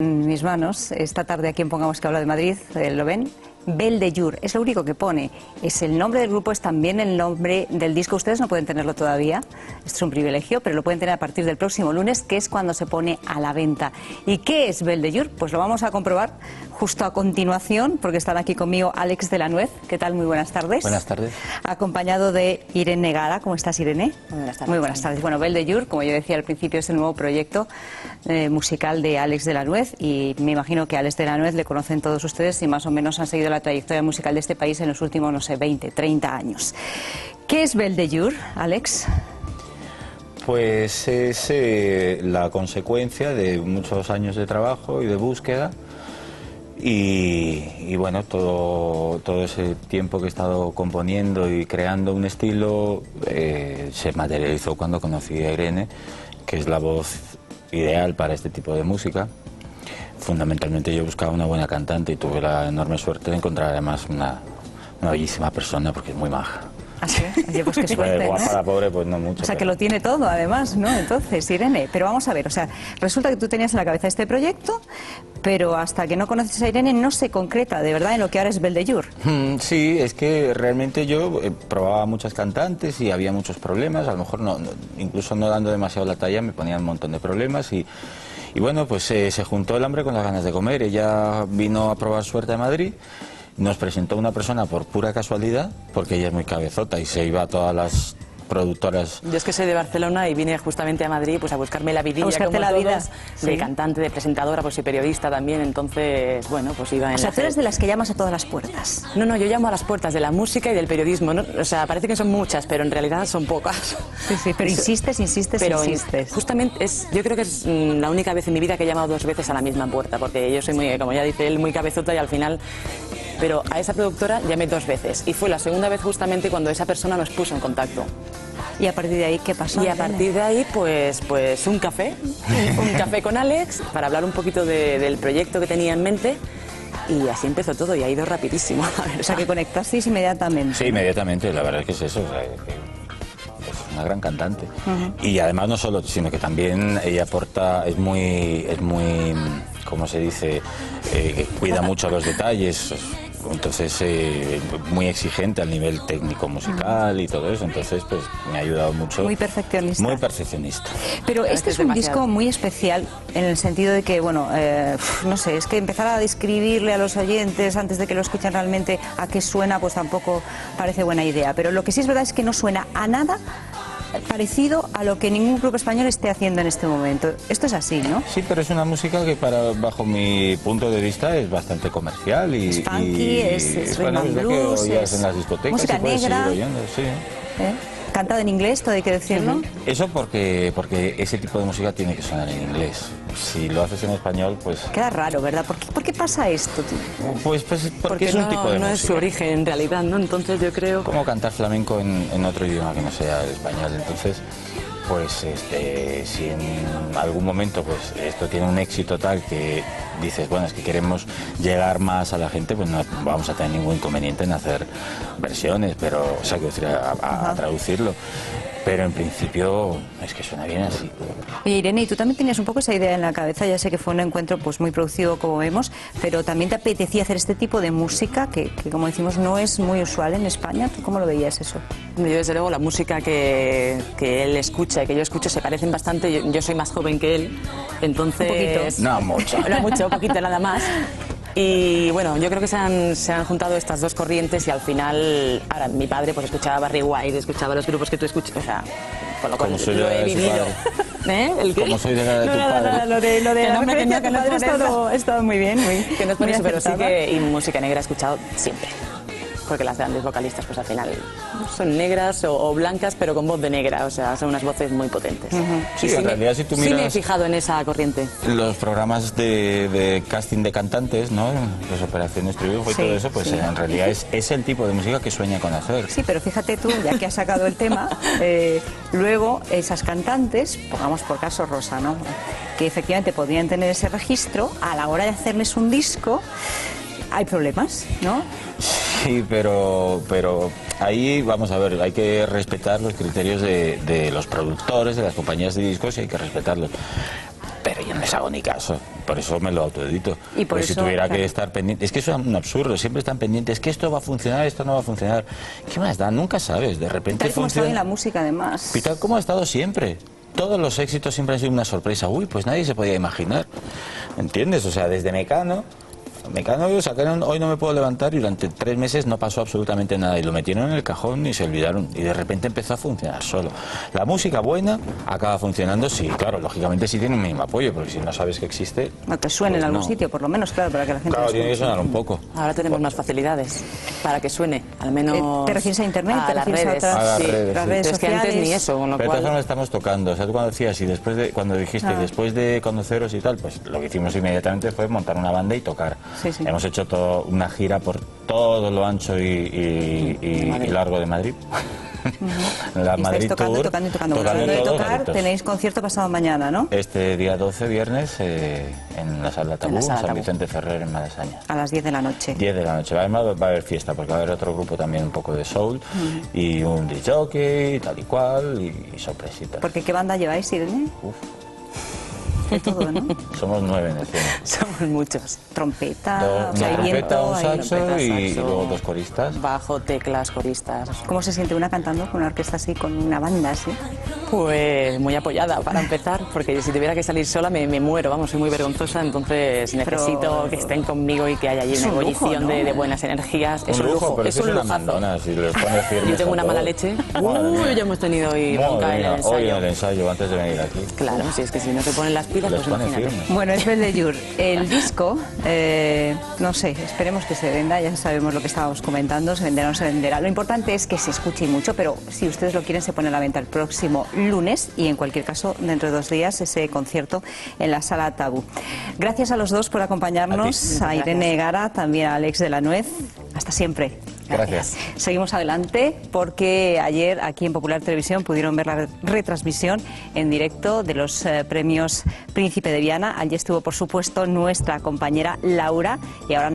en mis manos, esta tarde aquí en Pongamos que habla de Madrid, eh, ¿lo ven? Bel de Jour, es lo único que pone. Es el nombre del grupo, es también el nombre del disco. Ustedes no pueden tenerlo todavía, esto es un privilegio, pero lo pueden tener a partir del próximo lunes, que es cuando se pone a la venta. ¿Y qué es Bel de Jour? Pues lo vamos a comprobar justo a continuación, porque están aquí conmigo Alex de la Nuez. ¿Qué tal? Muy buenas tardes. Buenas tardes. Acompañado de Irene Gara. ¿Cómo estás, Irene? Muy buenas tardes. Muy buenas tardes. Bueno, Bel de Jour, como yo decía al principio, es el nuevo proyecto eh, musical de Alex de la Nuez y me imagino que a Alex de la Nuez le conocen todos ustedes y más o menos han seguido la trayectoria musical de este país en los últimos, no sé, 20, 30 años. ¿Qué es Bel de Jour, Alex? Pues es eh, la consecuencia de muchos años de trabajo y de búsqueda y, y bueno, todo, todo ese tiempo que he estado componiendo y creando un estilo eh, se materializó cuando conocí a Irene, que es la voz ideal para este tipo de música. Fundamentalmente yo buscaba una buena cantante y tuve la enorme suerte de encontrar además una, una bellísima persona porque es muy maja. Así, oye, pues qué suerte, Pues, guapa ¿no? la pobre, pues no mucho. O sea, que lo tiene todo, además, ¿no? Entonces, Irene, pero vamos a ver, o sea, resulta que tú tenías en la cabeza este proyecto, pero hasta que no conoces a Irene no se concreta de verdad en lo que ahora es Bel de Jour. Mm, Sí, es que realmente yo eh, probaba muchas cantantes y había muchos problemas, a lo mejor no, no- incluso no dando demasiado la talla me ponían un montón de problemas y, y bueno, pues eh, se juntó el hambre con las ganas de comer. Ella vino a probar suerte a Madrid, nos presentó una persona por pura casualidad, porque ella es muy cabezota y se iba a todas las productoras Yo es que soy de Barcelona y vine justamente a Madrid pues a buscarme la vidilla A como la todos, vida, de sí. cantante, de presentadora, pues soy periodista también, entonces, bueno, pues iba en O sea, tú eres de las que llamas a todas las puertas. No, no, yo llamo a las puertas de la música y del periodismo, ¿no? O sea, parece que son muchas, pero en realidad son pocas. Sí, sí, pero insistes, insistes, Pero insistes. justamente es, yo creo que es mm, la única vez en mi vida que he llamado dos veces a la misma puerta, porque yo soy muy, como ya dice él, muy cabezota y al final. Pero a esa productora llamé dos veces y fue la segunda vez justamente cuando esa persona nos puso en contacto. Y a partir de ahí, ¿qué pasó? Y a Irene? partir de ahí, pues, pues un café, un café con Alex para hablar un poquito de- del proyecto que tenía en mente y así empezó todo y ha ido rapidísimo. O sea, que conectasteis inmediatamente. Sí, inmediatamente, la verdad es que es eso. o sea, que es una gran cantante. Y además no solo, sino que también ella aporta, es muy, es muy, ¿cómo se dice? Eh, que cuida mucho los detalles. Entonces, eh, muy exigente al nivel técnico musical y todo eso. Entonces, pues me ha ayudado mucho. Muy perfeccionista. Muy perfeccionista. Pero Es este que es es un demasiado. disco muy especial en el sentido de que, bueno, eh, no sé, es que empezar a describirle a los oyentes antes de que lo escuchen realmente a qué suena, pues tampoco parece buena idea. Pero lo que sí es verdad es que no suena a nada parecido a lo que ningún grupo español esté haciendo en este momento. Esto es así, ¿no? Sí, pero es una música que para bajo mi punto de vista es bastante comercial y Es funky, y- es- es bueno, rhythm es lo que blues, oías es en las discotecas música y puedes negra. seguir oyendo, sí. ¿Eh? Cantado en inglés, todo hay que decirlo. Eso porque, porque ese tipo de música tiene que sonar en inglés. Si lo haces en español, pues, Queda raro, ¿verdad? ¿Por qué, por qué pasa esto? pues, pues porque, Porque es un no, tipo de no es música. su origen en realidad, ¿no? Entonces yo creo... Como cantar flamenco en, en otro idioma que no sea el español. Entonces, pues este, si en algún momento pues esto tiene un éxito tal que dices, bueno, es que queremos llegar más a la gente, pues no vamos a tener ningún inconveniente en hacer versiones, pero, o sea, quiero decir, a, a- a traducirlo. Pero en principio es que suena bien así. Oye, Irene, y tú también tenías un poco esa idea en la cabeza, ya sé que fue un encuentro pues muy producido como vemos, pero también te apetecía hacer este tipo de música que, que, como decimos no es muy usual en España. ¿Tú cómo lo veías eso? Yo desde luego la música que, que él escucha y que yo escucho se parecen bastante. Yo, yo soy más joven que él, entonces... Un poquito. No mucho. No mucho, un poquito nada más. Y bueno, yo creo que se han, se han juntado estas dos corrientes y al final, ahora mi padre pues escuchaba Barry White, escuchaba los grupos que tú escuchas, o sea, con lo cual lo he vivido. ¿Eh? Como soy de la de No, tu padre. lo de, lo de Que la no me- no- que padre ha es por estado, estado muy bien, muy, que no es por muy eso, pero sí que y música negra he escuchado siempre. Porque las grandes vocalistas, pues al final son negras o, o blancas, pero con voz de negra, o sea, son unas voces muy potentes. Sí, Y en realidad, si tú sí me he miras- fijado en esa corriente. Los programas de, de casting de cantantes, ¿no? Las operaciones triunfo y Sí, todo eso, pues sí. en realidad es, es el tipo de música que sueña con hacer. Sí, pero fíjate tú, ya que has sacado el tema, eh, luego esas cantantes, pongamos por caso Rosa, ¿no? Que efectivamente podrían tener ese registro, a la hora de hacerles un disco, hay problemas, ¿no? Sí, pero, pero ahí vamos a ver, hay que respetar los criterios de, de los productores, de las compañías de discos y hay que respetarlos. Pero y en les hago ni caso. Por eso me lo autoedito. Y por Porque si eso, tuviera claro. que estar pendiente. Es que eso es un absurdo. Siempre están pendientes. Es que esto va a funcionar, esto no va a funcionar. ¿Qué más da? Nunca sabes. De repente Tal como está funciona. en la música, además. Y tal como ha estado siempre. Todos los éxitos siempre han sido una sorpresa. Uy, pues nadie se podía imaginar. ¿Entiendes? O sea, desde Mecano. Mecano sacaron, hoy no me puedo levantar y durante tres meses no pasó absolutamente nada y lo metieron en el cajón y se olvidaron y de repente empezó a funcionar solo. La música buena acaba funcionando, sí, claro, lógicamente sí tiene un mínimo apoyo, porque si no sabes que existe... No, que suene pues en algún no. sitio, por lo menos, claro, para que la gente Claro, lo tiene que sonar un poco. Ahora tenemos más facilidades para que suene, al menos. Eh, ¿te refieres a internet? A ¿Te las redes. otras- A las sí. redes, las redes Pero es que antes sociales? ni eso, con lo Pero cual. formas estamos tocando. O sea, tú cuando decías y después de cuando dijiste Ah. después de conoceros y tal, pues lo que hicimos inmediatamente fue montar una banda y tocar. Sí, sí. Hemos hecho todo, una gira por todo lo ancho y, y- y- y largo de Madrid. La Y Madrid tocando, Tour, tocando y tocando. Hablando de tocar, tenéis concierto pasado mañana, ¿no? Este día 12, viernes, eh, en la sala Tabú, la en Sala San Tabú. Vicente Ferrer, en Malasaña. A las 10 de la noche. 10 de la noche. Además va a haber fiesta porque va a haber otro grupo también un poco de soul y un jockey, tal y cual y, sorpresitas. Porque ¿qué banda lleváis, Irene? Uf, De todo, ¿no? somos nueve en escena. Somos muchos. Trompeta, Do- o una sea, hay trompeta, un hay- saxo trompeta, y, saxo. luego dos coristas. Bajo, teclas, coristas. ¿Cómo se siente una cantando con una orquesta así, con una banda así? Pues muy apoyada para empezar, porque si tuviera que salir sola me, me muero, vamos, soy muy vergonzosa, entonces necesito Pero- que estén conmigo y que haya allí una un lujo, ebullición ¿no? de, de buenas energías. es un lujo, pero es un mandona, si Yo tengo una mala leche. Uy, ya hemos tenido hoy bronca en el ensayo. Hoy en el ensayo, antes de venir aquí. Claro, si es que si no se ponen las pilas, pues imagínate. Bueno, es Beldejur. El disco, eh, no sé, esperemos que se venda, ya sabemos lo que estábamos comentando, se venderá o no se venderá. Lo importante es que se escuche mucho, pero si ustedes lo quieren se pone a la venta el próximo lunes y en cualquier caso dentro de dos días ese concierto en la sala Tabú. Gracias a los dos por acompañarnos, A. Irene Gara, también a Alex de la Nuez. Hasta siempre. Gracias. Seguimos adelante porque ayer aquí en Popular Televisión pudieron ver la retransmisión en directo de los eh, premios Príncipe de Viana. Allí estuvo, por supuesto, nuestra compañera Laura y ahora